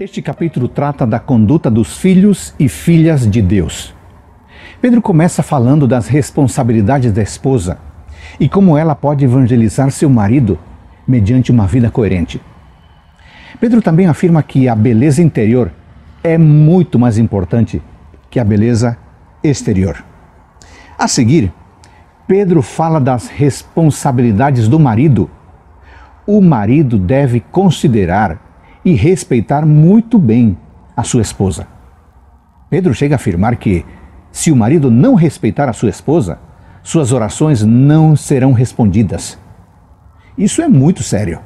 Este capítulo trata da conduta dos filhos e filhas de Deus. Pedro começa falando das responsabilidades da esposa e como ela pode evangelizar seu marido mediante uma vida coerente. Pedro também afirma que a beleza interior é muito mais importante que a beleza exterior. A seguir, Pedro fala das responsabilidades do marido. O marido deve considerar e respeitar muito bem a sua esposa. Pedro chega a afirmar que, se o marido não respeitar a sua esposa, suas orações não serão respondidas. Isso é muito sério.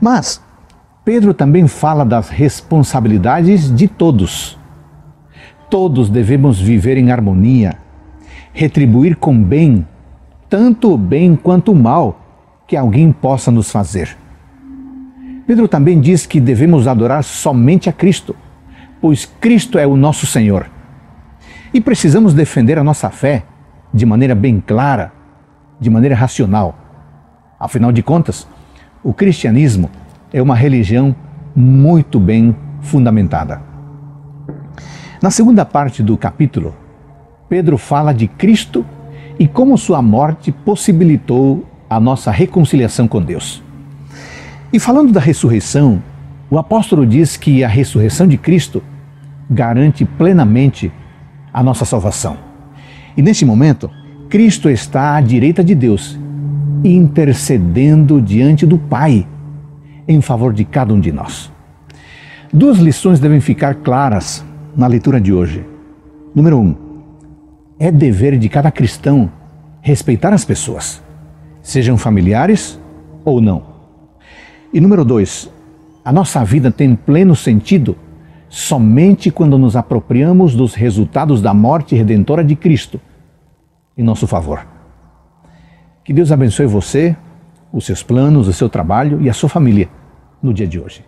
Mas Pedro também fala das responsabilidades de todos. Todos devemos viver em harmonia, retribuir com bem, tanto o bem quanto o mal que alguém possa nos fazer. Pedro também diz que devemos adorar somente a Cristo, pois Cristo é o nosso Senhor. E precisamos defender a nossa fé de maneira bem clara, de maneira racional. Afinal de contas, o cristianismo é uma religião muito bem fundamentada. Na segunda parte do capítulo, Pedro fala de Cristo e como sua morte possibilitou a nossa reconciliação com Deus. E falando da ressurreição, o apóstolo diz que a ressurreição de Cristo garante plenamente a nossa salvação. E neste momento, Cristo está à direita de Deus, intercedendo diante do Pai em favor de cada um de nós. Duas lições devem ficar claras na leitura de hoje. Número um, é dever de cada cristão respeitar as pessoas, sejam familiares ou não. E número dois, a nossa vida tem pleno sentido somente quando nos apropriamos dos resultados da morte redentora de Cristo em nosso favor. Que Deus abençoe você, os seus planos, o seu trabalho e a sua família no dia de hoje.